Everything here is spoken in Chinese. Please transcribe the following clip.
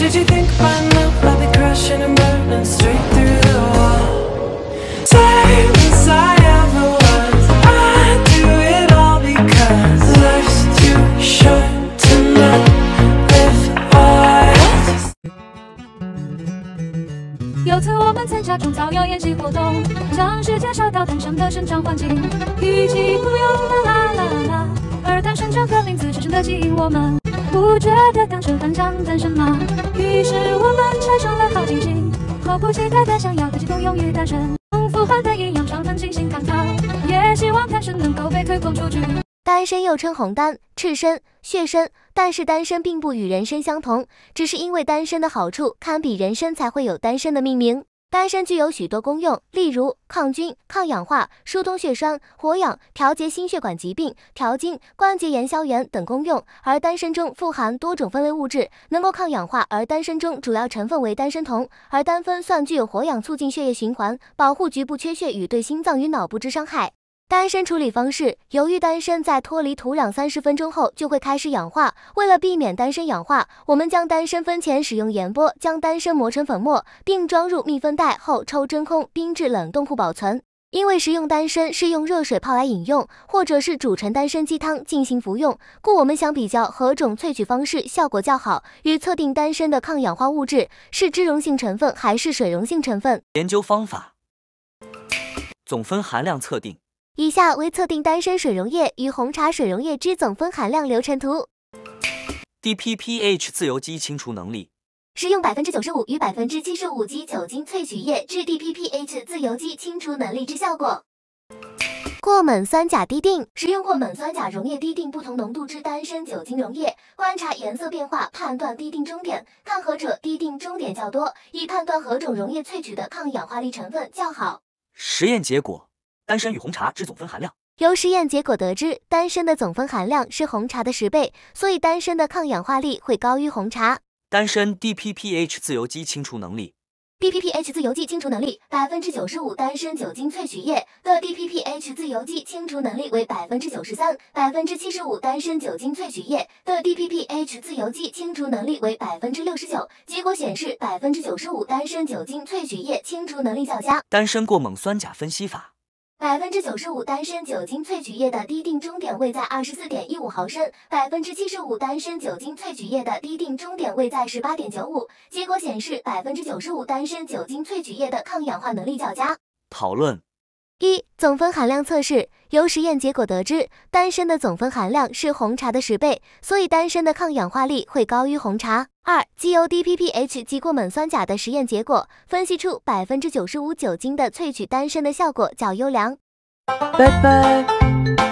Did you think by now I'd be crashing and burning straight through the wall? Same as I ever was. I do it all because life's too short to not live wild. 有次我们参加中草药研习活动，将是介绍到单身的生长环境，预计不用啦啦啦啦，而单身这个名字深深的吸引我们。不觉得单身很像单身吗？于是我们产生了好奇心，迫不及待的想要的激动勇于单身，像符合的一样常常进行探讨，也希望单身能够被推广出去。单身又称红单、赤身、血身，但是单身并不与人参相同，只是因为单身的好处堪比人参，才会有单身的命名。丹参具有许多功用，例如抗菌、抗氧化、疏通血栓、活氧、调节心血管疾病、调经、关节炎消炎等功用。而丹参中富含多种酚类物质，能够抗氧化。而丹参中主要成分为丹参酮，而丹酚算具有活氧、促进血液循环、保护局部缺血与对心脏与脑部之伤害。单参处理方式：由于单参在脱离土壤三十分钟后就会开始氧化，为了避免单参氧化，我们将单参分前使用盐波将单参磨成粉末，并装入密封袋后抽真空冰至冷冻库保存。因为食用丹参是用热水泡来饮用，或者是煮成丹参鸡汤进行服用，故我们想比较何种萃取方式效果较好，与测定丹参的抗氧化物质是脂溶性成分还是水溶性成分。研究方法：总酚含量测定。以下为测定单参水溶液与红茶水溶液之总酚含量流程图。DPPH 自由基清除能力。使用百分之九十五与百分之七十五基酒精萃取液至 DPPH 自由基清除能力之效果。过锰酸钾滴定，使用过锰酸钾溶液滴定不同浓度之单参酒精溶液，观察颜色变化，判断滴定终点。看何者滴定终点较多，以判断何种溶液萃取的抗氧化力成分较好。实验结果。丹参与红茶之总分含量，由实验结果得知，丹参的总分含量是红茶的十倍，所以丹参的抗氧化力会高于红茶。丹参 DPPH 自由基清除能力，DPPH 自由基清除能力百分之九十五，丹参酒精萃取液的 DPPH 自由基清除能力为百分之九十三，百分之七十五，丹参酒精萃取液的 DPPH 自由基清除能力为百分之六十九。结果显示，百分之九十五丹参酒精萃取液清除能力较佳。丹参过锰酸钾分析法。百分之九十五单身酒精萃取液的滴定终点位在二十四点一五毫升，百分之七十五单身酒精萃取液的滴定终点位在十八点九五。结果显示，百分之九十五单身酒精萃取液的抗氧化能力较佳。讨论。一、总分含量测试。由实验结果得知，丹参的总酚含量是红茶的十倍，所以丹参的抗氧化力会高于红茶。二、基由 DPPH 及过锰酸钾的实验结果分析出，百分之九十五酒精的萃取丹参的效果较优良。拜拜。